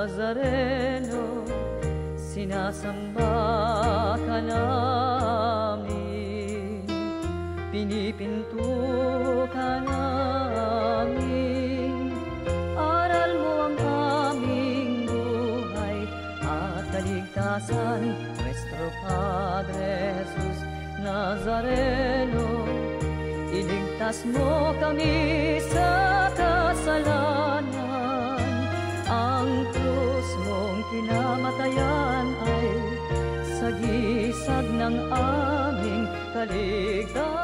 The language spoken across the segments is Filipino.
Nazareno, sinasamba ka namin, pinipinto ka namin. Aral mo ang aming buhay at kaligtasan, Nuestro Padre Jesus Nazareno. Iligtas mo kami sa kasalanan mong kinamatayan ay Sagisag ng aming kaligtasan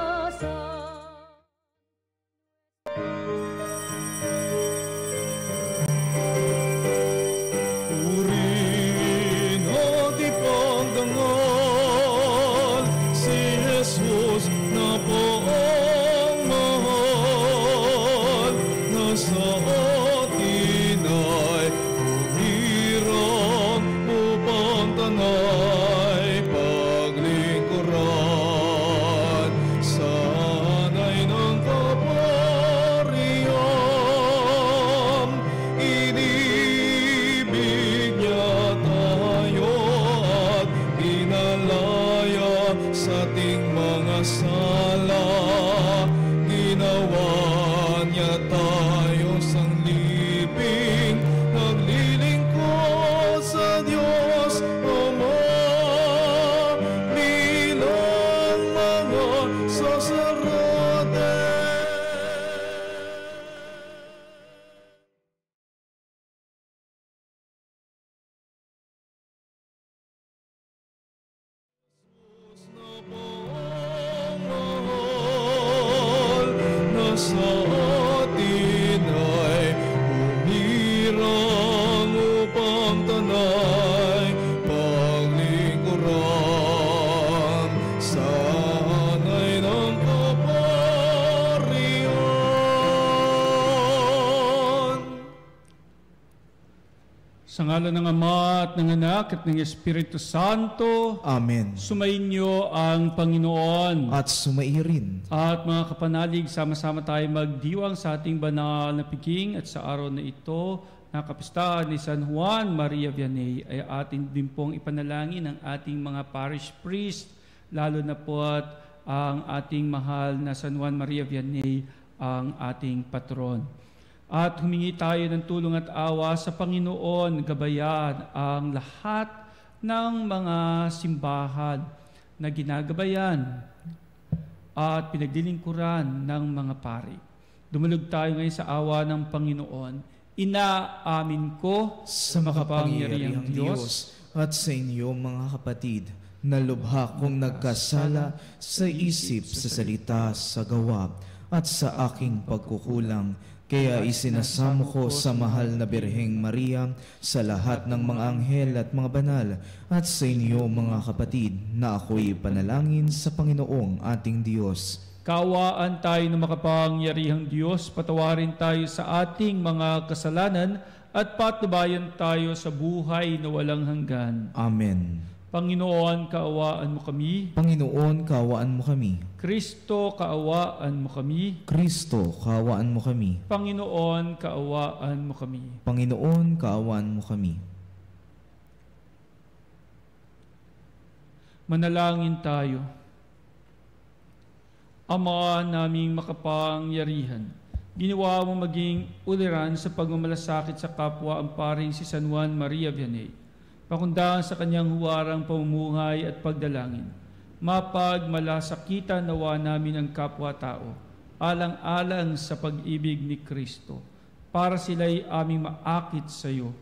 Sa ngala ng Ama at ng Anak at ng Espiritu Santo, Amen. sumainyo ang Panginoon. At sumairin. At mga kapanalig, sama-sama tayo magdiwang sa ating banal na piging at sa araw na ito, na kapistahan ni San Juan Maria Vianney ay atin din pong ipanalangin ang ating mga parish priest, lalo na po at ang ating mahal na San Juan Maria Vianney ang ating patron. At humingi tayo ng tulong at awa sa Panginoon, gabayan ang lahat ng mga simbahan na ginagabayan at pinaglilingkuran ng mga pari. Dumulog tayo ngayon sa awa ng Panginoon. Inaamin ko sa makapangyarihang Diyos at sa inyo mga kapatid na lubha kong nagkasala sa isip, sa salita, sa gawa at sa aking pagkukulang. Kaya isinasamo ko sa mahal na Birheng Maria, sa lahat ng mga anghel at mga banal, at sa inyo mga kapatid, na ako'y panalangin sa Panginoong ating Diyos. Kawaan tayo ng makapangyarihang Diyos, patawarin tayo sa ating mga kasalanan at patubayan tayo sa buhay na walang hanggan. Amen. Panginoon, kaawaan mo kami. Panginoon, kaawaan mo kami. Kristo, kaawaan mo kami. Kristo, kaawaan mo kami. Panginoon, kaawaan mo kami. Panginoon, kaawaan mo kami. Manalangin tayo. Ama naming makapangyarihan, ginawa mo maging uliran sa pagmamalasakit sa kapwa ang paring si San Juan Maria Vianney. Pakundahan sa kanyang huwarang pamumuhay at pagdalangin. Mapagmalasakitan nawa namin ang kapwa-tao, alang-alang sa pag-ibig ni Kristo, para sila'y aming maakit sa iyo,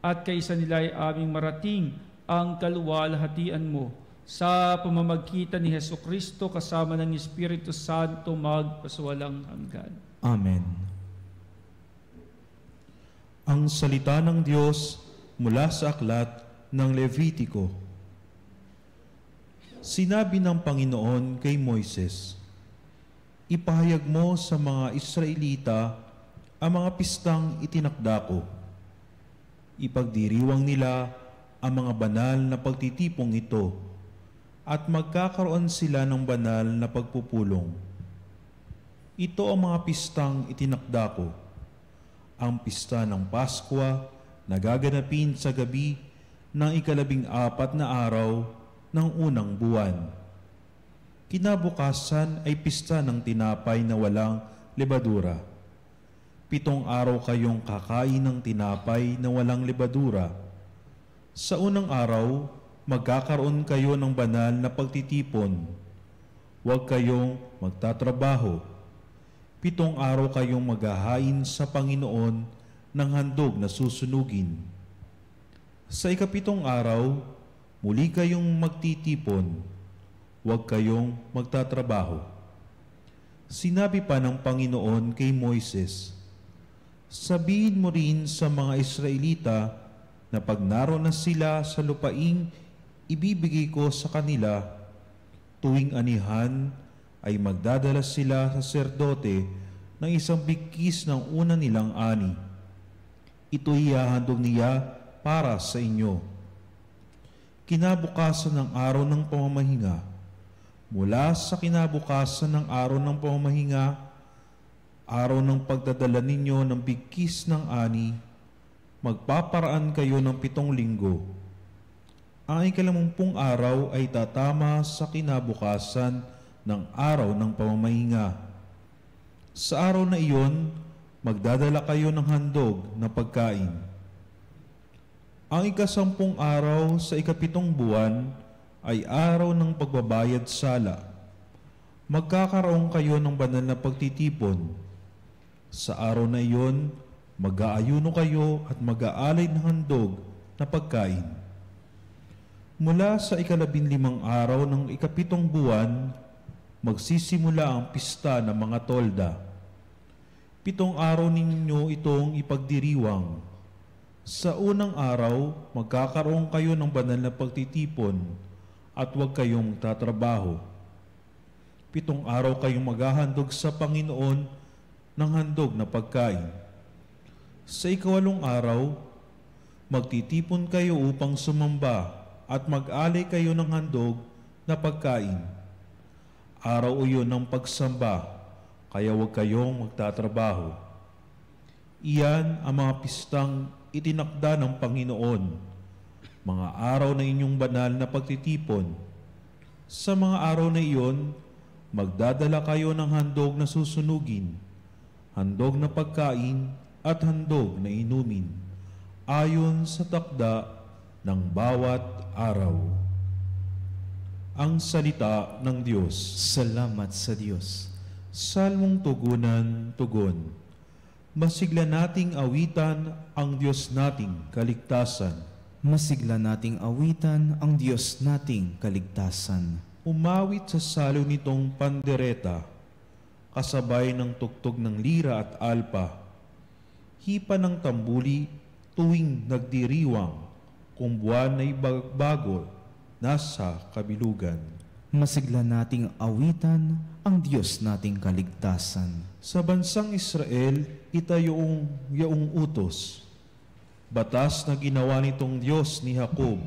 at kaysa nila'y aming marating ang kaluwalhatian mo sa pamamagitan ni Heso Kristo kasama ng Espiritu Santo magpaswalang hanggan. Amen. Ang salita ng Diyos mula sa aklat ng Levitiko. Sinabi ng Panginoon kay Moises, Ipahayag mo sa mga Israelita ang mga pistang itinakda ko. Ipagdiriwang nila ang mga banal na pagtitipong ito at magkakaroon sila ng banal na pagpupulong. Ito ang mga pistang itinakda ko, ang pista ng Paskwa, nagaganapin sa gabi ng ikalabing apat na araw ng unang buwan. Kinabukasan ay pista ng tinapay na walang lebadura. Pitong araw kayong kakain ng tinapay na walang lebadura. Sa unang araw, magkakaroon kayo ng banal na pagtitipon. Huwag kayong magtatrabaho. Pitong araw kayong maghahain sa Panginoon ng handog na susunugin. Sa ikapitong araw, muli kayong magtitipon. Huwag kayong magtatrabaho. Sinabi pa ng Panginoon kay Moises, Sabihin mo rin sa mga Israelita na pag naroon na sila sa lupaing ibibigay ko sa kanila, tuwing anihan ay magdadala sila sa serdote ng isang bigkis ng una nilang ani. Ito'y ihahandog niya para sa inyo. Kinabukasan ng araw ng pamamahinga, mula sa kinabukasan ng araw ng pamamahinga, araw ng pagdadala ninyo ng bigkis ng ani, magpaparaan kayo ng pitong linggo. Ang ikalamumpung araw ay tatama sa kinabukasan ng araw ng pamamahinga. Sa araw na iyon, magdadala kayo ng handog na pagkain. Ang ikasampung araw sa ikapitong buwan ay araw ng pagbabayad sala. Magkakaroon kayo ng banal na pagtitipon. Sa araw na iyon, mag-aayuno kayo at mag-aalay ng handog na pagkain. Mula sa ikalabing limang araw ng ikapitong buwan, magsisimula ang pista ng mga tolda. Pitong araw ninyo itong ipagdiriwang. Sa unang araw, magkakaroon kayo ng banal na pagtitipon at huwag kayong tatrabaho. Pitong araw kayong maghahandog sa Panginoon ng handog na pagkain. Sa ikawalong araw, magtitipon kayo upang sumamba at mag-alay kayo ng handog na pagkain. Araw iyon ng pagsamba, kaya huwag kayong magtatrabaho. Iyan ang mga pistang itinakda ng Panginoon, mga araw na inyong banal na pagtitipon. Sa mga araw na iyon, magdadala kayo ng handog na susunugin, handog na pagkain at handog na inumin, ayon sa takda ng bawat araw. Ang salita ng Diyos. Salamat sa Diyos. Salmong tugunan, tugon. Masigla nating awitan ang Diyos nating kaligtasan. Masigla nating awitan ang Diyos nating kaligtasan. Umawit sa salo nitong pandereta, kasabay ng tugtog ng lira at alpa. Hipa ng tambuli tuwing nagdiriwang, kung buwan ay bago nasa kabilugan. Masigla nating awitan ang Diyos nating kaligtasan. Sa bansang Israel, itayong yaong utos. Batas na ginawa nitong Diyos ni Jacob.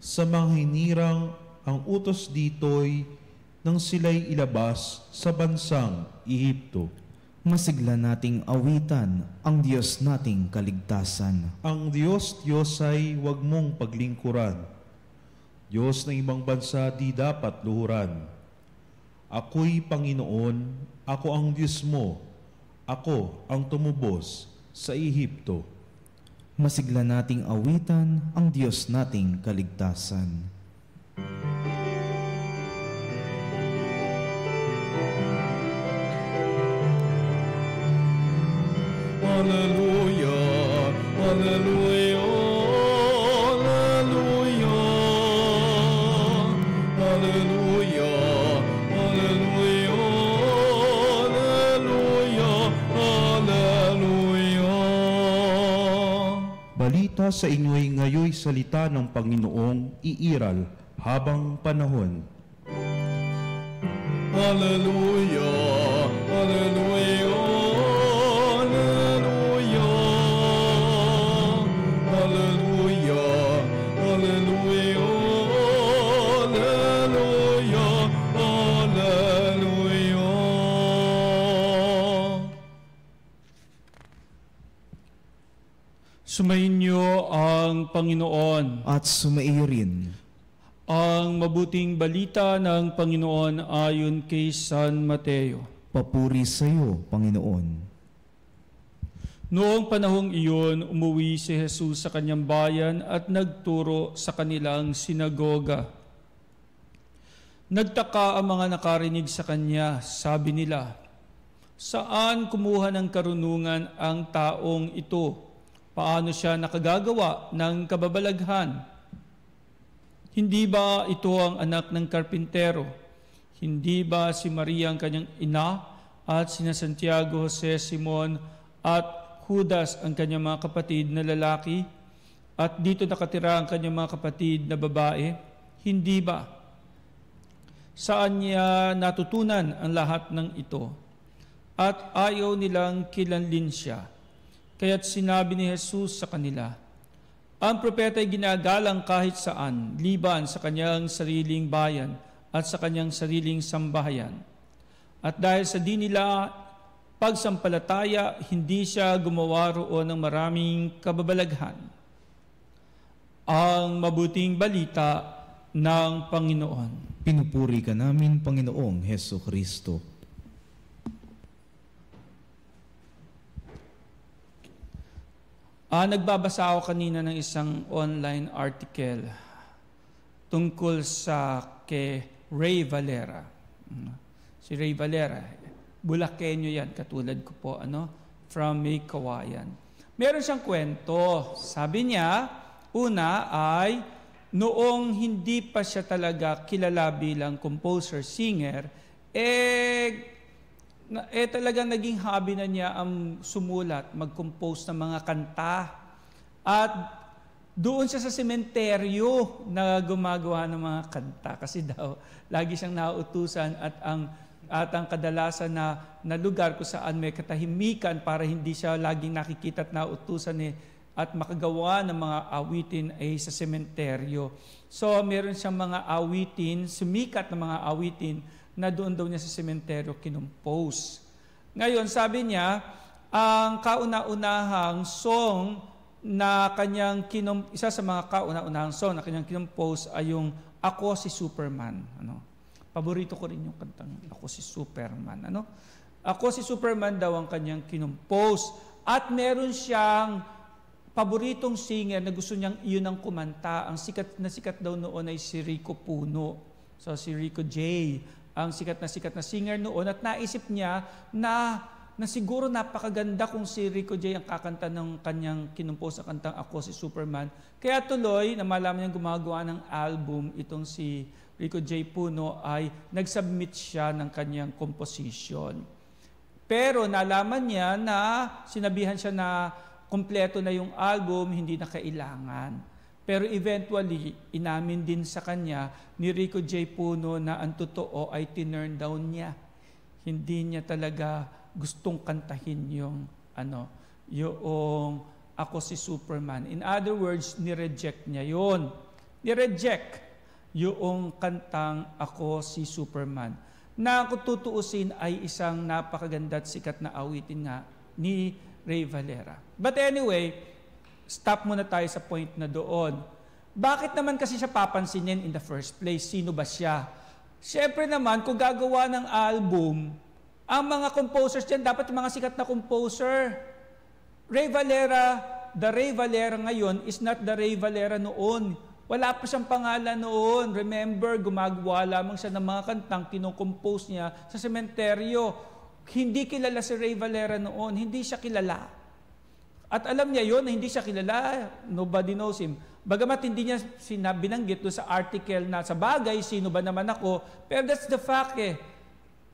Sa mga hinirang, ang utos dito'y nang sila'y ilabas sa bansang Ehipto. Masigla nating awitan ang Diyos nating kaligtasan. Ang Diyos, Diyos ay huwag mong paglingkuran. Diyos ng ibang bansa di dapat luhuran. Ako'y Panginoon, ako ang Diyos mo, ako ang tumubos sa Ehipto. Masigla nating awitan ang Diyos nating kaligtasan. Hallelujah, Sa inyo'y ngayoy salita ng Panginoong iiral habang panahon. Hallelujah, Panginoon. At sumaiyo rin. Ang mabuting balita ng Panginoon ayon kay San Mateo. Papuri sa iyo, Panginoon. Noong panahong iyon, umuwi si Jesus sa kanyang bayan at nagturo sa kanilang sinagoga. Nagtaka ang mga nakarinig sa kanya, sabi nila, Saan kumuha ng karunungan ang taong ito? Paano siya nakagagawa ng kababalaghan? Hindi ba ito ang anak ng karpintero? Hindi ba si Maria ang kanyang ina at sina Santiago, Jose, Simon at Judas ang kanyang mga kapatid na lalaki? At dito nakatira ang kanyang mga kapatid na babae? Hindi ba? Saan niya natutunan ang lahat ng ito? At ayaw nilang kilanlin siya Kaya't sinabi ni Jesus sa kanila, ang propeta ay ginagalang kahit saan, liban sa kanyang sariling bayan at sa kanyang sariling sambahayan. At dahil sa di nila pagsampalataya, hindi siya gumawa roon ng maraming kababalaghan. Ang mabuting balita ng Panginoon. Pinupuri ka namin, Panginoong Heso Kristo. Ah, nagbabasa ako kanina ng isang online article tungkol sa kay Ray Valera. Mm. Si Ray Valera, Bulakenyo yan, katulad ko po, ano, from May. Meron siyang kwento. Sabi niya, una ay, noong hindi pa siya talaga kilala bilang composer, singer, eh, na, eh talagang naging hobby na niya ang sumulat, mag-compose ng mga kanta. At doon siya sa sementeryo na gumagawa ng mga kanta kasi daw lagi siyang nautusan at ang at ang kadalasan na, na lugar kung saan may katahimikan para hindi siya laging nakikita at nautusan eh, at makagawa ng mga awitin ay sa sementeryo. So meron siyang mga awitin, sumikat na mga awitin na doon daw niya sa sementeryo kinumpose. Ngayon, sabi niya, ang kauna-unahang song na kanyang kinum isa sa mga kauna-unahang song na kanyang kinumpose ay yung Ako si Superman, ano? Paborito ko rin yung kantang Ako si Superman, ano? Ako si Superman daw ang kanyang kinumpose at meron siyang paboritong singer na gusto niyang iyon ang kumanta. Ang sikat na sikat daw noon ay si Rico Puno. So si Rico J ang sikat na sikat na singer noon at naisip niya na na siguro napakaganda kung si Rico J ang kakanta ng kanyang kinumpos sa kantang Ako si Superman. Kaya tuloy, na malaman niyang gumagawa ng album, itong si Rico J. Puno ay nag-submit siya ng kanyang composition. Pero nalaman niya na sinabihan siya na kompleto na yung album, hindi na kailangan. Pero eventually, inamin din sa kanya ni Rico J. Puno na ang totoo ay tinurn down niya. Hindi niya talaga gustong kantahin yung ano, yung ako si Superman. In other words, ni-reject niya yon. Ni-reject yung kantang ako si Superman. Na kung tutuusin ay isang napakaganda at sikat na awitin nga ni Ray Valera. But anyway, stop muna tayo sa point na doon. Bakit naman kasi siya papansinin in the first place? Sino ba siya? Siyempre naman, kung gagawa ng album, ang mga composers dyan, dapat mga sikat na composer. Ray Valera, the Ray Valera ngayon is not the Ray Valera noon. Wala pa siyang pangalan noon. Remember, gumagawa lamang siya ng mga kantang kinocompose niya sa sementeryo. Hindi kilala si Ray Valera noon. Hindi siya kilala. At alam niya yon na hindi siya kilala. Nobody knows him. Bagamat hindi niya sinabi binanggit doon sa article na sa bagay, sino ba naman ako? Pero that's the fact eh.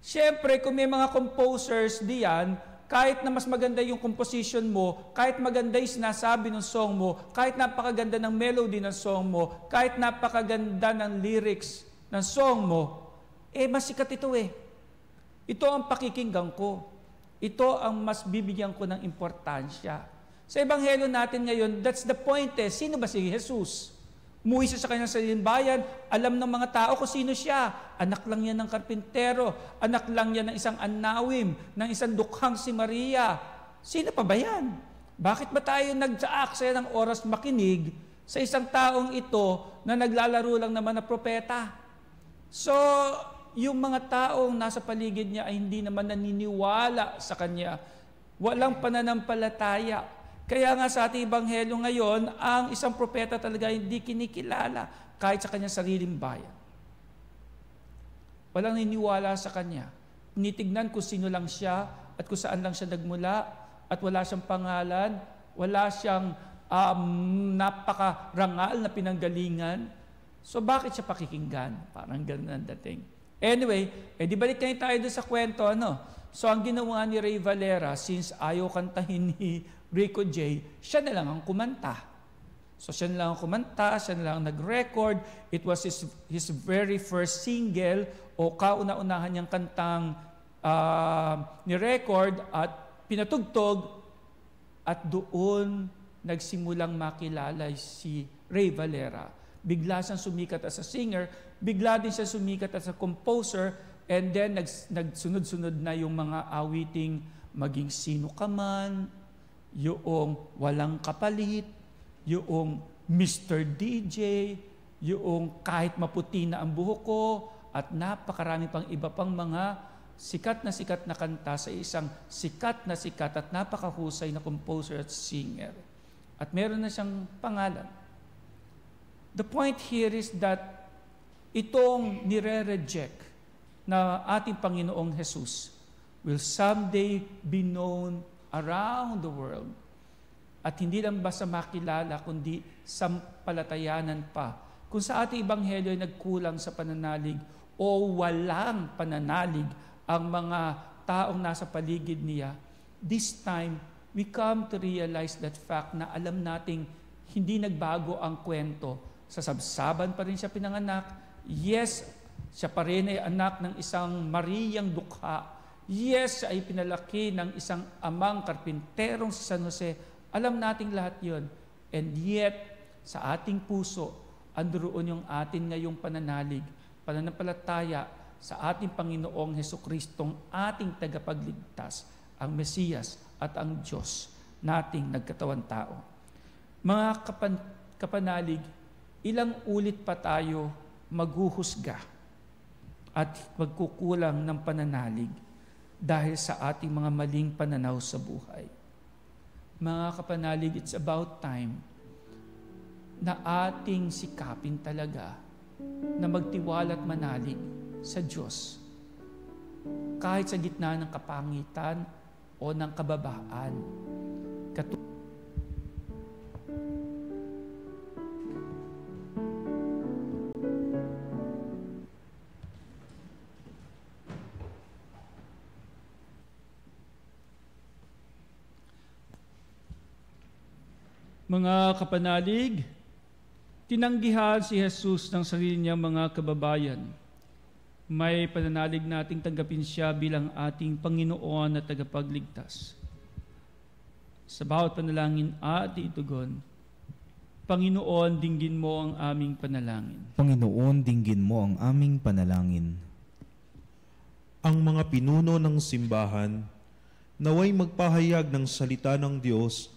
Siyempre, kung may mga composers diyan, kahit na mas maganda yung composition mo, kahit maganda yung sinasabi ng song mo, kahit napakaganda ng melody ng song mo, kahit napakaganda ng lyrics ng song mo, eh masikat ito eh. Ito ang pakikinggan ko. Ito ang mas bibigyan ko ng importansya. Sa Ebanghelyo natin ngayon, that's the point eh. Sino ba si Jesus? Umuwi siya sa kanyang sariling bayan, alam ng mga tao kung sino siya. Anak lang yan ng karpintero, anak lang yan ng isang anawim, ng isang dukhang si Maria. Sino pa ba yan? Bakit ba tayo nag-aaksaya ng oras makinig sa isang taong ito na naglalaro lang naman na propeta? So, yung mga taong nasa paligid niya ay hindi naman naniniwala sa kanya. Walang pananampalataya. Kaya nga sa ating ebanghelyo ngayon, ang isang propeta talaga hindi kinikilala kahit sa kanyang sariling bayan. Walang niniwala sa kanya. Nitignan kung sino lang siya at kung saan lang siya nagmula at wala siyang pangalan, wala siyang um, napakarangal na pinanggalingan. So bakit siya pakikinggan? Parang ganun ang dating. Anyway, eh di balik tayo doon sa kwento. Ano? So ang ginawa ni Ray Valera, since ayaw kantahin ni Rico J, siya na lang ang kumanta. So siya na lang ang kumanta, siya na lang ang nag-record. It was his, his very first single o kauna-unahan niyang kantang uh, ni-record at pinatugtog at doon nagsimulang makilala si Ray Valera. Bigla siyang sumikat as a singer, bigla din siya sumikat as a composer, and then nag, nagsunod-sunod na yung mga awiting maging sino ka man, yung walang kapalit, yung Mr. DJ, yung kahit maputi na ang buhok ko, at napakarami pang iba pang mga sikat na sikat na kanta sa isang sikat na sikat at napakahusay na composer at singer. At meron na siyang pangalan. The point here is that itong nire-reject na ating Panginoong Jesus will someday be known around the world. At hindi lang basta makilala, kundi sampalatayanan pa. Kung sa ating Ebanghelyo ay nagkulang sa pananalig o walang pananalig ang mga taong nasa paligid niya, this time, we come to realize that fact na alam nating hindi nagbago ang kwento. Sa sabsaban pa rin siya pinanganak. Yes, siya pa rin ay anak ng isang Mariyang dukha. Yes, ay pinalaki ng isang amang karpinterong sa San Jose. Alam nating lahat yon. And yet, sa ating puso, androon yung atin ngayong pananalig pananampalataya sa ating Panginoong Heso Kristong ating tagapagligtas, ang Mesiyas at ang Diyos nating nagkatawan tao. Mga kapan, kapanalig, ilang ulit pa tayo maghuhusga at magkukulang ng pananalig dahil sa ating mga maling pananaw sa buhay. Mga kapanalig, it's about time na ating sikapin talaga na magtiwala at manalig sa Diyos. Kahit sa gitna ng kapangitan o ng kababaan. Katu- Mga kapanalig, Tinanggihan si Jesus ng sarili niyang mga kababayan. May pananalig nating tanggapin siya bilang ating Panginoon at tagapagligtas. Sa bawat panalangin at itugon, Panginoon, dinggin mo ang aming panalangin. Panginoon, dinggin mo ang aming panalangin. Ang mga pinuno ng simbahan naway magpahayag ng salita ng Diyos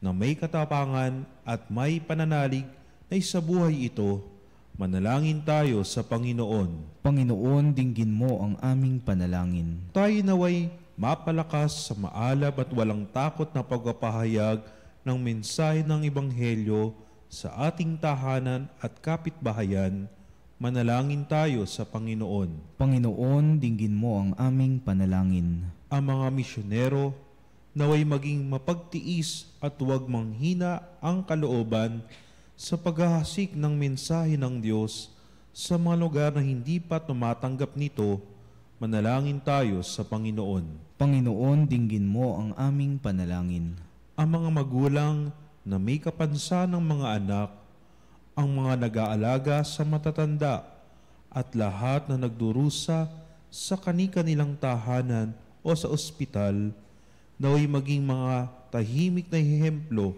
na may katapangan at may pananalig ay sa buhay ito, manalangin tayo sa Panginoon. Panginoon, dinggin mo ang aming panalangin. Tayo naway mapalakas sa maalab at walang takot na pagpapahayag ng mensahe ng Ebanghelyo sa ating tahanan at kapitbahayan, manalangin tayo sa Panginoon. Panginoon, dinggin mo ang aming panalangin. Ang mga misyonero, naway maging mapagtiis at huwag manghina ang kalooban sa paghahasik ng mensahe ng Diyos sa mga lugar na hindi pa tumatanggap nito, manalangin tayo sa Panginoon. Panginoon, dinggin mo ang aming panalangin. Ang mga magulang na may kapansa ng mga anak, ang mga nag-aalaga sa matatanda, at lahat na nagdurusa sa kani-kanilang tahanan o sa ospital, naway maging mga tahimik na ehemplo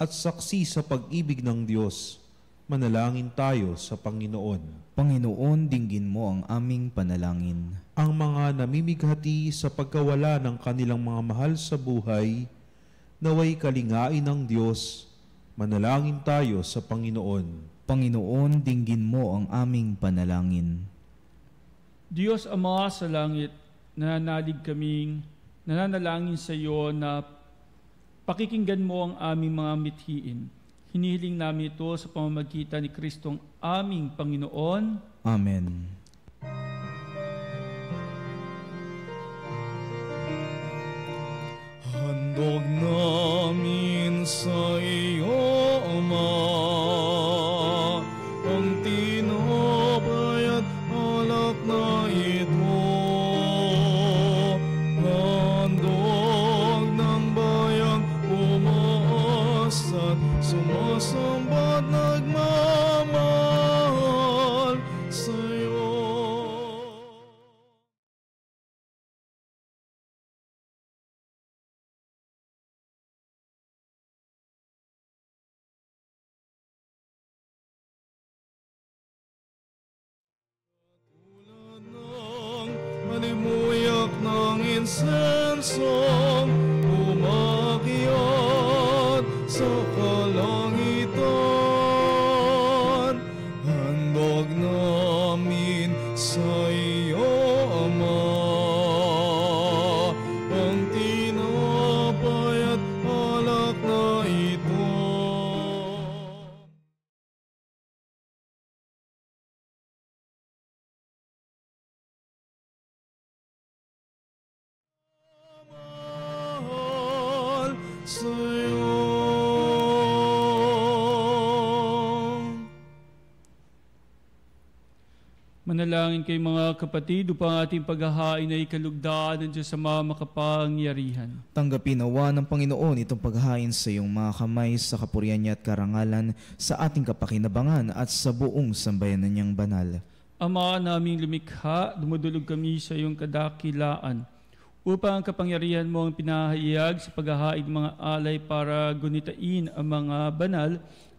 at saksi sa pag-ibig ng Diyos. Manalangin tayo sa Panginoon. Panginoon, dinggin mo ang aming panalangin. Ang mga namimighati sa pagkawala ng kanilang mga mahal sa buhay, naway kalingain ng Diyos. Manalangin tayo sa Panginoon. Panginoon, dinggin mo ang aming panalangin. Diyos Ama sa langit, nananalig kaming nananalangin sa iyo na pakikinggan mo ang aming mga mithiin. Hinihiling namin ito sa pamamagitan ni Kristong aming Panginoon. Amen. Handog namin sa iyo, Ama, halimuyak ng insensong mga kapatid upang ating paghahain ay kalugdaan ng Diyos sa mga makapangyarihan. Tanggapin nawa ng Panginoon itong paghahain sa iyong mga kamay sa kapurihan niya at karangalan sa ating kapakinabangan at sa buong sambayanan niyang banal. Ama naming lumikha, dumudulog kami sa iyong kadakilaan upang ang kapangyarihan mo ang pinahayag sa paghahain ng mga alay para gunitain ang mga banal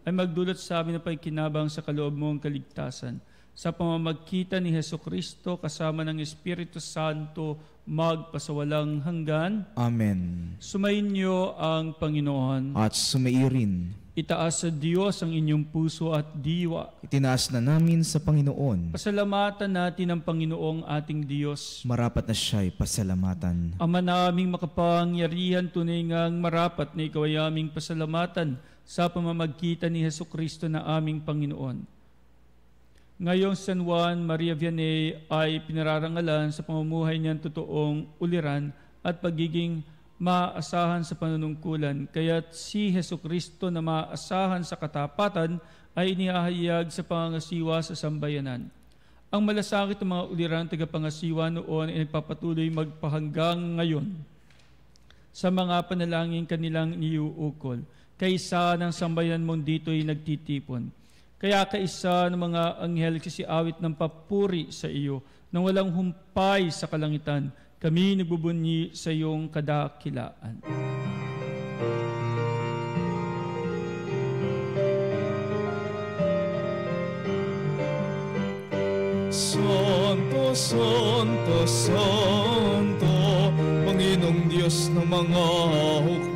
ay magdulot sa amin ng pagkinabang sa kaloob mong kaligtasan. Sa pamamagitan ni Heso Kristo kasama ng Espiritu Santo magpasawalang hanggan, Amen. sumayin niyo ang Panginoon. At sumairin, Itaas sa Diyos ang inyong puso at diwa. itinaas na namin sa Panginoon. Pasalamatan natin ang Panginoong ating Diyos. Marapat na siya'y pasalamatan. Ama naming makapangyarihan, tunay ngang marapat na ikaw ay aming pasalamatan sa pamamagitan ni Heso Kristo na aming Panginoon. Ngayong San Juan Maria Vianney ay pinararangalan sa pamumuhay niyang totoong uliran at pagiging maasahan sa panunungkulan. Kaya't si Heso Kristo na maasahan sa katapatan ay inihahayag sa pangangasiwa sa sambayanan. Ang malasakit ng mga uliran tagapangasiwa noon ay nagpapatuloy magpahanggang ngayon sa mga panalangin kanilang iniuukol. Kaysa ng sambayan mong dito'y nagtitipon. Kaya kaisa ng mga anghel kasi awit ng papuri sa iyo nang walang humpay sa kalangitan, kami nagbubunyi sa iyong kadakilaan. Santo, Santo, Santo, Panginoong Diyos ng mga hukbo,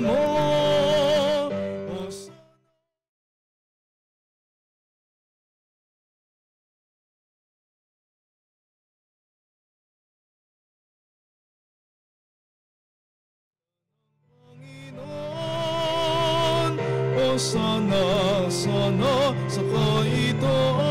kadakilaan mo. Sana, sana sa kaitaasan.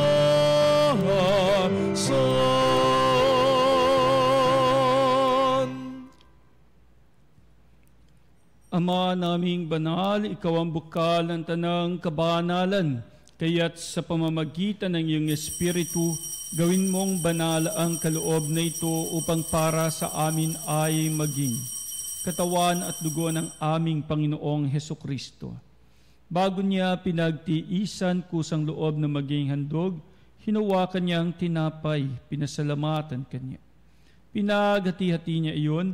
Ama naming banal, ikaw ang bukal ng tanang kabanalan. Kaya't sa pamamagitan ng iyong Espiritu, gawin mong banal ang kaloob na ito upang para sa amin ay maging katawan at dugo ng aming Panginoong Heso Kristo. Bago niya pinagtiisan kusang loob na maging handog, hinawakan niya ang tinapay, pinasalamatan kanya. Pinaghati-hati niya iyon,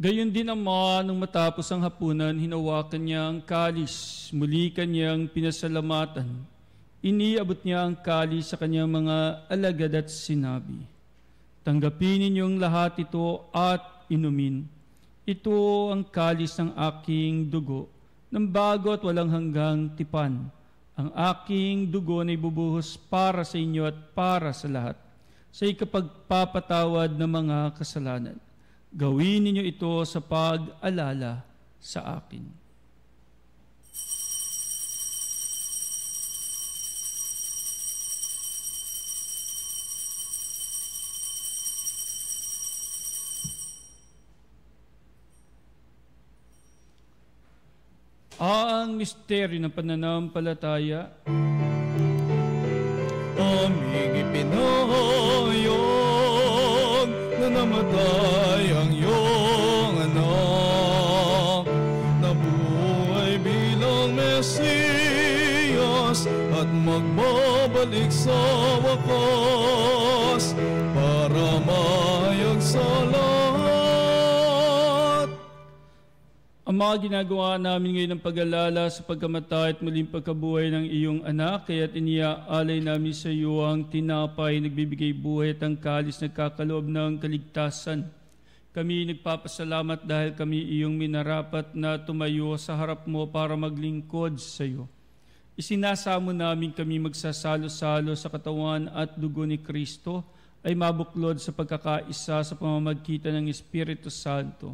Gayon din naman, nung matapos ang hapunan, hinawakan niya ang kalis, muli kanyang pinasalamatan. Iniabot niya ang kalis sa kanyang mga alagad at sinabi, Tanggapin ninyong lahat ito at inumin. Ito ang kalis ng aking dugo, ng bago at walang hanggang tipan. Ang aking dugo na ibubuhos para sa inyo at para sa lahat, sa ikapagpapatawad ng mga kasalanan Gawin ninyo ito sa pag-alala sa akin. Ang misteryo ng pananampalataya magbabalik sa wakas para mayag sa lahat. Ang mga ginagawa namin ngayon ng pag-alala sa pagkamatay at muling pagkabuhay ng iyong anak, kaya't iniaalay namin sa iyo ang tinapay, nagbibigay buhay at ang kalis nagkakaloob ng kaligtasan. Kami nagpapasalamat dahil kami iyong minarapat na tumayo sa harap mo para maglingkod sa iyo. Isinasamo namin kami magsasalo-salo sa katawan at dugo ni Kristo ay mabuklod sa pagkakaisa sa pamamagitan ng Espiritu Santo.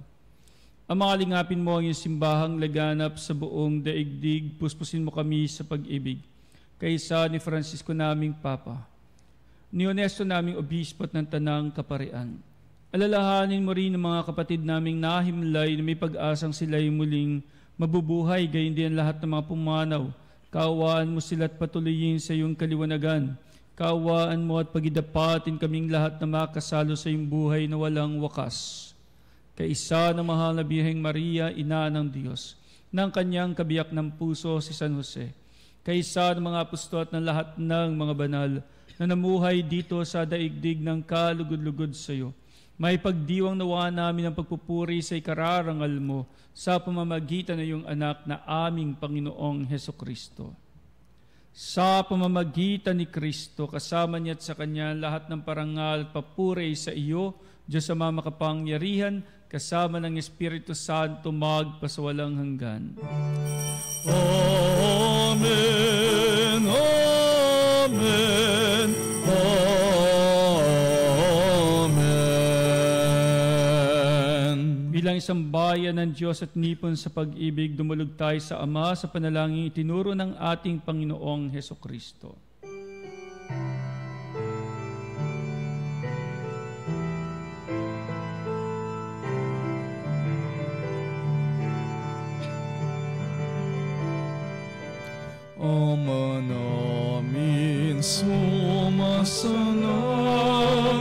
Ang mga lingapin mo ang iyong simbahang laganap sa buong daigdig, puspusin mo kami sa pag-ibig. Kaysa ni Francisco naming Papa, ni Honesto naming Obispo at ng Tanang Kaparian. Alalahanin mo rin ang mga kapatid naming nahimlay na may pag-asang sila'y muling mabubuhay, gayon din lahat ng mga pumanaw. Kaawaan mo sila at patuloyin sa iyong kaliwanagan. Kaawaan mo at pagidapatin kaming lahat na makasalo sa iyong buhay na walang wakas kay isa ng mahal na Biheng Maria, ina ng Diyos, ng kanyang kabiyak ng puso si San Jose, kay isa ng mga apostol at ng lahat ng mga banal na namuhay dito sa daigdig ng kalugod-lugod sa iyo. May pagdiwang nawa namin ang pagpupuri sa ikararangal mo sa pamamagitan ng iyong anak na aming Panginoong Heso Kristo. Sa pamamagitan ni Kristo, kasama niya at sa Kanya lahat ng parangal at papuri sa iyo, Diyos sa makapangyarihan, kasama ng Espiritu Santo magpasawalang hanggan. Amen, Amen. Bilang isang bayan ng Diyos at nipon sa pag-ibig, dumulog tayo sa Ama sa panalangin itinuro ng ating Panginoong Heso Kristo. Ama namin sumasalangit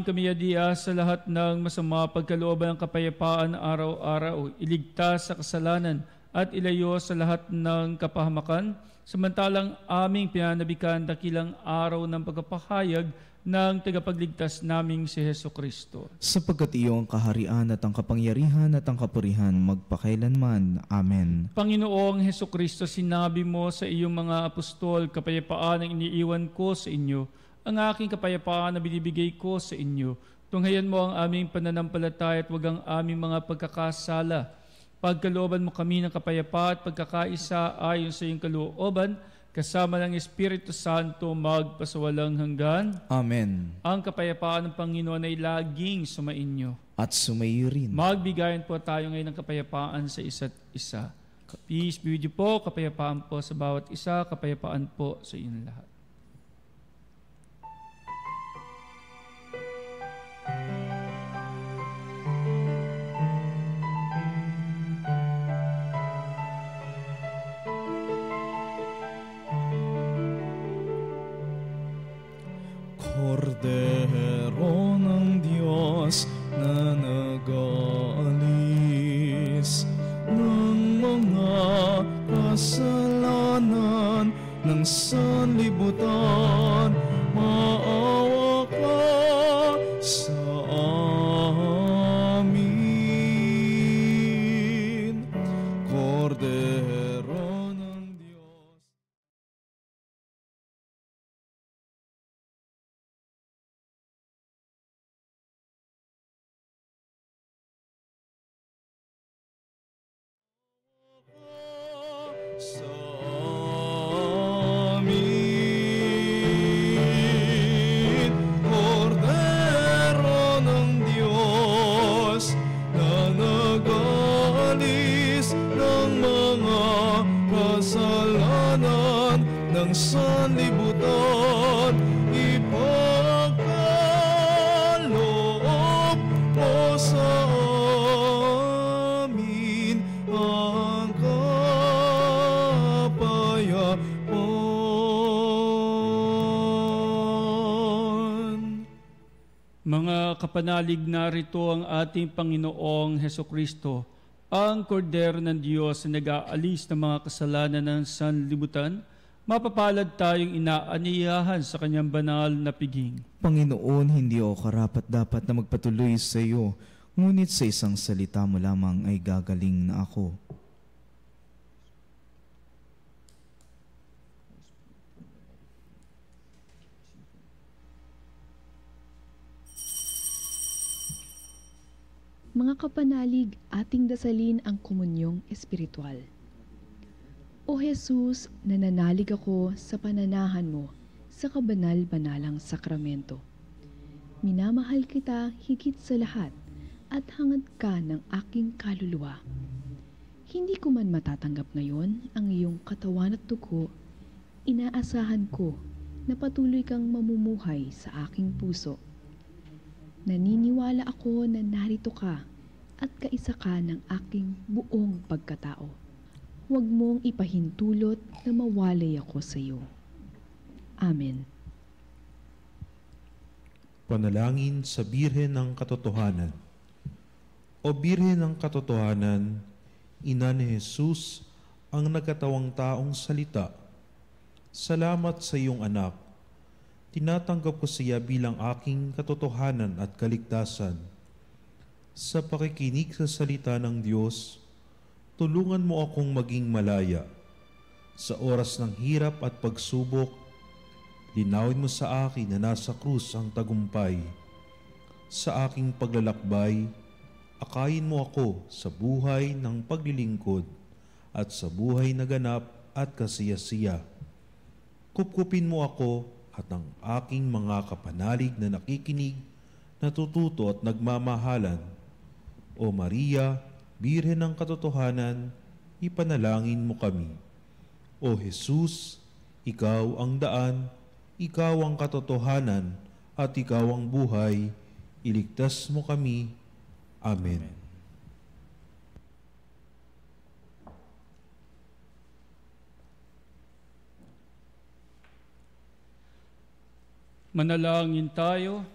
namin kami adia sa lahat ng masama pagkalooban ng kapayapaan araw-araw, iligtas sa kasalanan at ilayo sa lahat ng kapahamakan, samantalang aming pinanabikan dakilang araw ng pagkapahayag ng tagapagligtas naming si Heso Kristo. Sapagkat iyo ang kaharian at ang kapangyarihan at ang kapurihan magpakailanman. Amen. Panginoong Heso Kristo, sinabi mo sa iyong mga apostol, kapayapaan ang iniiwan ko sa inyo, ang aking kapayapaan na binibigay ko sa inyo. Tunghayan mo ang aming pananampalataya at wag ang aming mga pagkakasala. Pagkalooban mo kami ng kapayapaan at pagkakaisa ayon sa iyong kalooban, kasama ng Espiritu Santo magpasawalang hanggan. Amen. Ang kapayapaan ng Panginoon ay laging sumainyo. At sumayo rin. Magbigayan po tayo ngayon ng kapayapaan sa isa't isa. Peace be with you po, kapayapaan po sa bawat isa, kapayapaan po sa inyong lahat. Kordero ng Diyos na nag-aalis ng mga kasalanan ng sanlibutan, Mga kapanalig narito ang ating Panginoong Heso Kristo, ang kordero ng Diyos na nag-aalis ng mga kasalanan ng sanlibutan, mapapalad tayong inaaniyahan sa kanyang banal na piging. Panginoon, hindi ako karapat dapat na magpatuloy sa iyo, ngunit sa isang salita mo lamang ay gagaling na ako. Mga kapanalig, ating dasalin ang komunyong espiritual. O Jesus, nananalig ako sa pananahan mo sa kabanal-banalang sakramento. Minamahal kita higit sa lahat at hangad ka ng aking kaluluwa. Hindi ko man matatanggap ngayon ang iyong katawan at dugo, inaasahan ko na patuloy kang mamumuhay sa aking puso. Naniniwala ako na narito ka at kaisa ka ng aking buong pagkatao. Huwag mong ipahintulot na mawalay ako sa iyo. Amen. Panalangin sa Birhen ng Katotohanan. O Birhen ng Katotohanan, Ina ni Jesus ang nagkatawang taong salita. Salamat sa iyong anak. Tinatanggap ko siya bilang aking katotohanan at kaligtasan. Sa pakikinig sa salita ng Diyos, tulungan mo akong maging malaya. Sa oras ng hirap at pagsubok, linawin mo sa akin na nasa krus ang tagumpay. Sa aking paglalakbay, akayin mo ako sa buhay ng paglilingkod at sa buhay na ganap at kasiyasiya. Kupkupin mo ako at ang aking mga kapanalig na nakikinig, natututo at nagmamahalan. O Maria, Birhen ng Katotohanan, ipanalangin mo kami. O Jesus, ikaw ang daan, ikaw ang katotohanan, at ikaw ang buhay, iligtas mo kami. Amen. Manalangin tayo.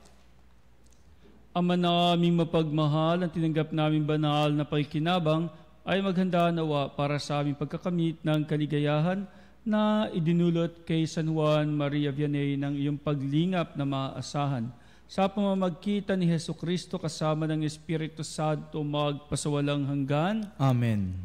Ama naming mapagmahal, ang tinanggap namin banal na pakikinabang ay maghanda nawa para sa aming pagkakamit ng kaligayahan na idinulot kay San Juan Maria Vianney ng iyong paglingap na maaasahan. Sa pamamagkita ni Heso Kristo kasama ng Espiritu Santo magpasawalang hanggan. Amen.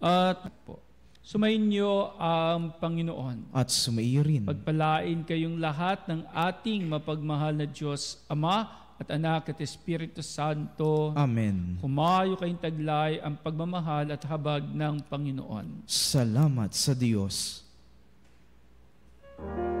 At po, sumainyo ang Panginoon. At sumaiyo rin. Pagpalain kayong lahat ng ating mapagmahal na Diyos, Ama at Anak at Espiritu Santo. Amen. Humayo kayong taglay ang pagmamahal at habag ng Panginoon. Salamat sa Diyos. Lutoris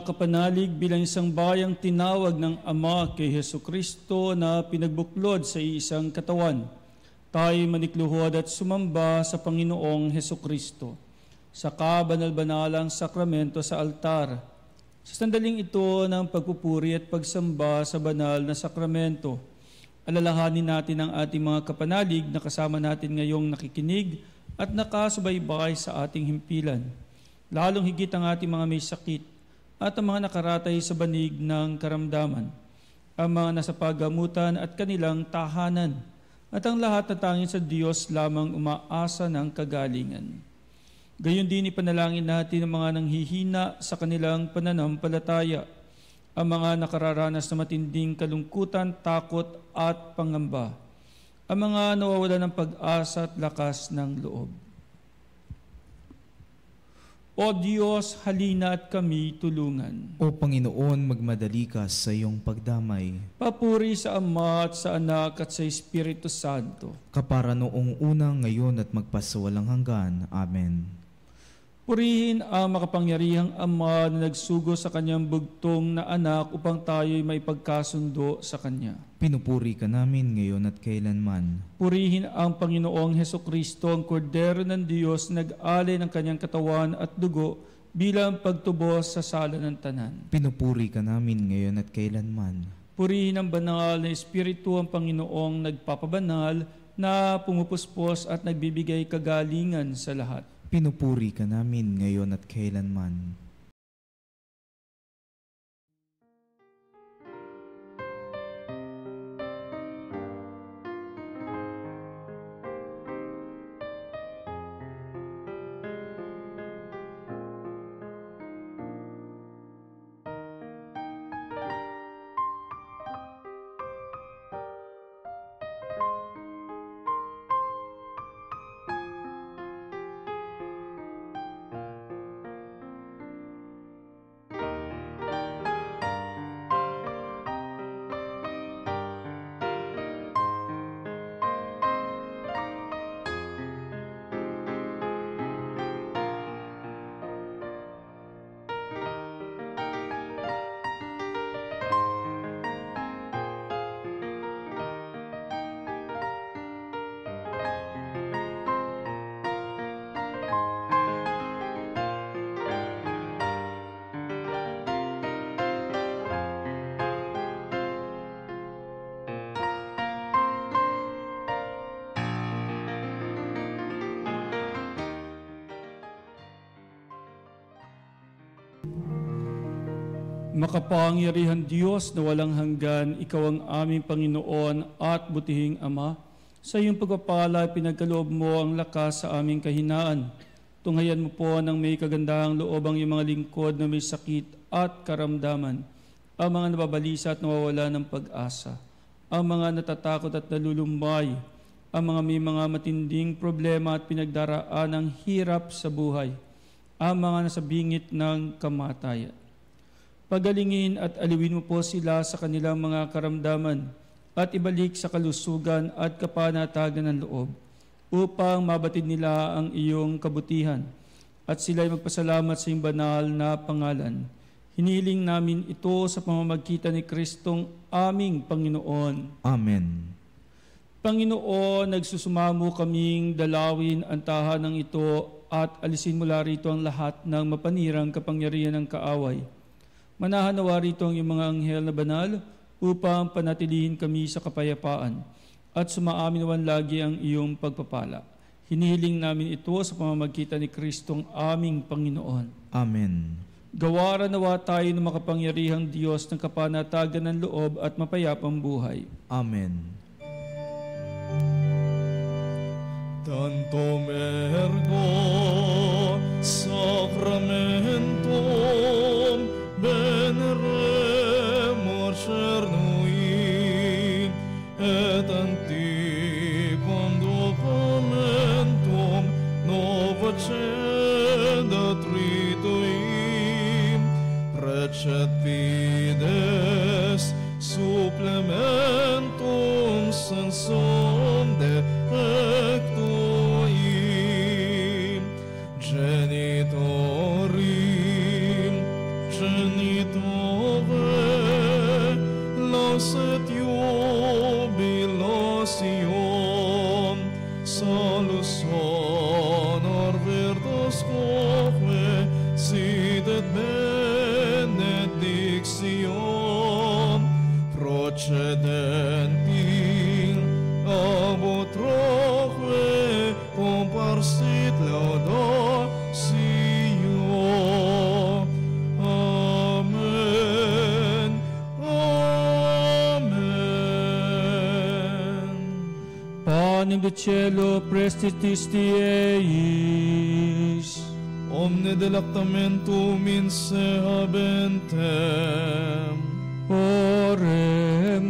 Mga kapanalig bilang isang bayang tinawag ng Ama kay Heso Kristo na pinagbuklod sa isang katawan, tayo manikluhod at sumamba sa Panginoong Heso Kristo sa kabanal-banalang sakramento sa altar. Sa sandaling ito ng pagpupuri at pagsamba sa banal na sakramento, alalahanin natin ang ating mga kapanalig na kasama natin ngayong nakikinig at nakasubaybay sa ating himpilan. Lalong higit ang ating mga may sakit at ang mga nakaratay sa banig ng karamdaman, ang mga nasa paggamutan at kanilang tahanan, at ang lahat na tanging sa Diyos lamang umaasa ng kagalingan. Gayon din ipanalangin natin ang mga nanghihina sa kanilang pananampalataya, ang mga nakararanas na matinding kalungkutan, takot at pangamba, ang mga nawawala ng pag-asa at lakas ng loob. O Diyos, halina at kami tulungan. O Panginoon, magmadali ka sa iyong pagdamay. Papuri sa Ama at sa Anak at sa Espiritu Santo. Kapara noong unang ngayon at magpasawalang hanggan. Amen. Purihin ang makapangyarihang Ama na nagsugo sa kanyang bugtong na anak upang tayo'y may pagkasundo sa Kanya. Pinupuri ka namin ngayon at kailanman. Purihin ang Panginoong Heso Kristo, ang kordero ng Diyos, nag-alay ng kanyang katawan at dugo bilang pagtubos sa sala ng tanan. Pinupuri ka namin ngayon at kailanman. Purihin ang banal na Espiritu ang Panginoong nagpapabanal na pumupuspos at nagbibigay kagalingan sa lahat. Pinupuri ka namin ngayon at kailanman. Makapangyarihan Diyos na walang hanggan, Ikaw ang aming Panginoon at butihing Ama. Sa iyong pagpapala, pinagkaloob mo ang lakas sa aming kahinaan. Tunghayan mo po ng may kagandahang loob ang iyong mga lingkod na may sakit at karamdaman, ang mga nababalisa at nawawala ng pag-asa, ang mga natatakot at nalulumbay, ang mga may mga matinding problema at pinagdaraan ng hirap sa buhay, ang mga nasa bingit ng kamatayan. Pagalingin at aliwin mo po sila sa kanilang mga karamdaman at ibalik sa kalusugan at kapanatagan ng loob upang mabatid nila ang iyong kabutihan at sila ay magpasalamat sa iyong banal na pangalan. Hiniling namin ito sa pamamagitan ni Kristong aming Panginoon. Amen. Panginoon, nagsusumamo kaming dalawin ang tahanang ito at alisin mula rito ang lahat ng mapanirang kapangyarihan ng kaaway Manahanawa rito ang iyong mga anghel na banal upang panatilihin kami sa kapayapaan at sumaamin naman lagi ang iyong pagpapala. Hinihiling namin ito sa pamamagitan ni Kristong aming Panginoon. Amen. Gawaran nawa tayo ng makapangyarihang Diyos ng kapanatagan ng loob at mapayapang buhay. Amen. Tantum ergo sacramentum De cielo prestitisti eis. Omne delectamentum in se habentem Oremus.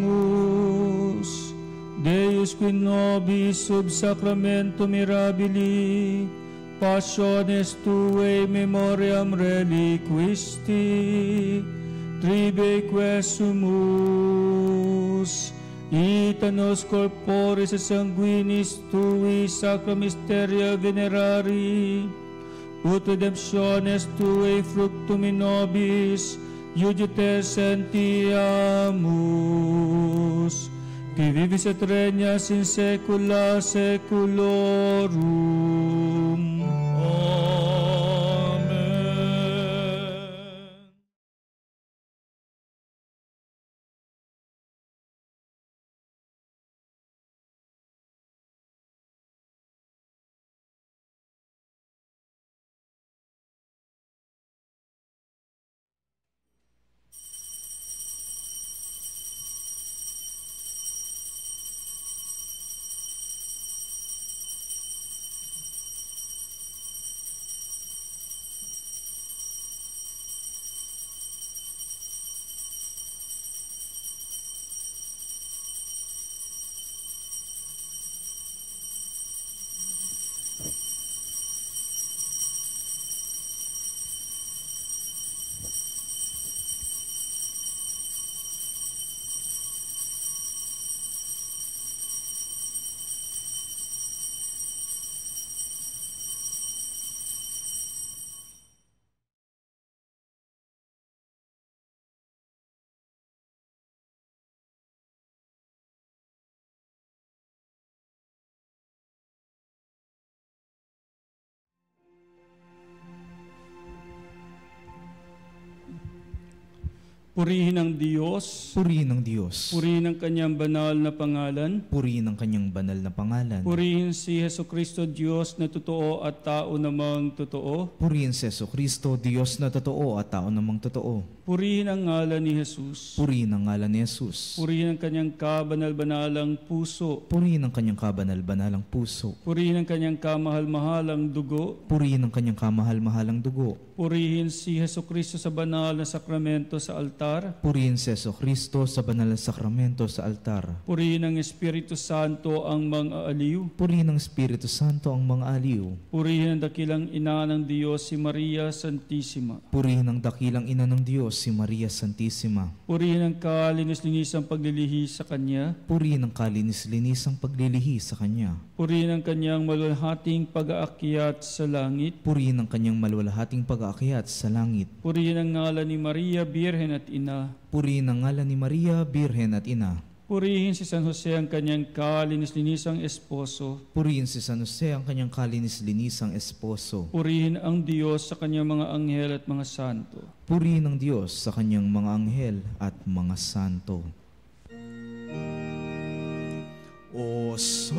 Deus qui nobis sub sacramento mirabili, passiones tuae memoriam reliquisti, tribe quesumus, itanos corporis et sanguinis tui sacra mysteria venerari, ut redemptiones tuae fructum in nobis, iudite sentiamus, qui vivis et regnas in saecula saeculorum. Purihin ang Diyos. Purihin ang Diyos. Purihin ang kanyang banal na pangalan. Purihin ang kanyang banal na pangalan. Purihin si Heso Kristo Diyos na totoo at tao namang totoo. Purihin si Yeso Kristo, Diyos na totoo at tao namang totoo. Purihin ang ngalan ni Jesus. Purihin ang ngalan ni Jesus. Purihin ang kanyang kabanal-banalang puso. Purihin ang kanyang kabanal-banalang puso. Purihin ang kanyang kamahal-mahalang dugo. Purihin ang kanyang kamahal-mahalang dugo. Purihin si Heso Kristo sa banal na sakramento sa altar. Purihin si Yeso Kristo sa banal na sakramento sa altar. Purihin ang Espiritu Santo ang mga aliw. Purihin ng Espiritu Santo ang mga aliw. Purihin ang dakilang ina ng Diyos si Maria Santissima. Purihin ang dakilang ina ng Diyos, si Maria Santissima. Purihin ang kalinis-linisang paglilihi sa Kanya. Purihin ang kalinis-linisang paglilihi sa Kanya. Purihin ang kanyang malulhating pag-aakyat sa langit. Purihin ang kanyang malwalahating pag-aakyat sa langit. Purihin ang ngalan ni Maria, Birhen at Ina. Purihin ang ngalan ni Maria, Birhen at Ina. Purihin si San Jose ang kanyang kalinis-linisang esposo. Purihin si San Jose ang kanyang kalinis-linisang esposo. Purihin ang Diyos sa kanyang mga anghel at mga santo. Purihin ang Diyos sa kanyang mga anghel at mga santo. O sacrament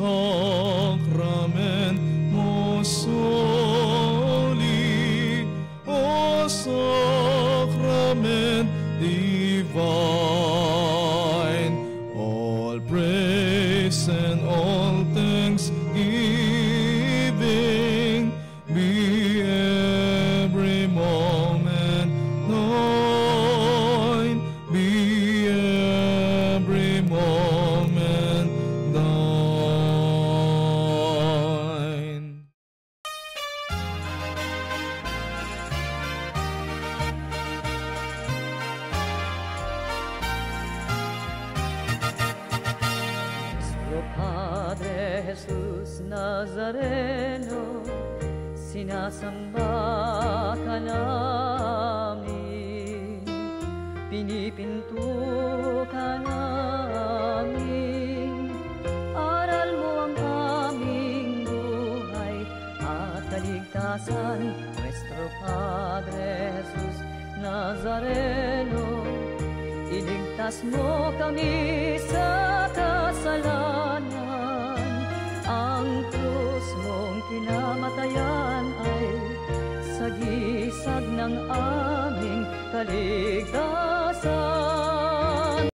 most holy, O sacrament divine, Iligtas mo kami sa kasalanan. Ang krus mong kinamatayan ay Sagisag ng aming kaligtasan